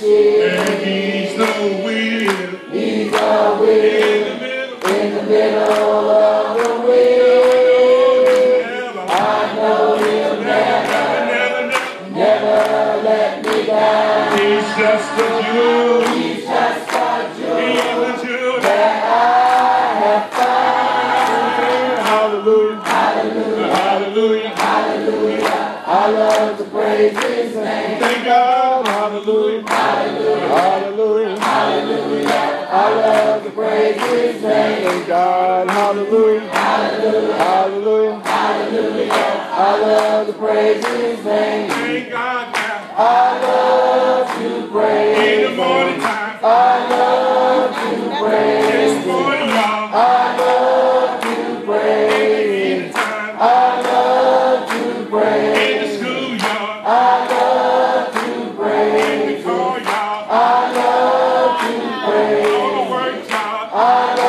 And he's the wheel He's the wheel in the middle. in the middle of the wheel. I know he'll never, Never, never. never let me down. He's just a Jew. He's just a He's jewel a Jew. that I have found. Hallelujah. Hallelujah, Hallelujah. hallelujah. I love to praise His name. Thank God. Hallelujah. Hallelujah. Hallelujah. I love to praise His name. Thank God. Hallelujah. Hallelujah. Hallelujah. I love to praise His name. Thank God. I love Amen.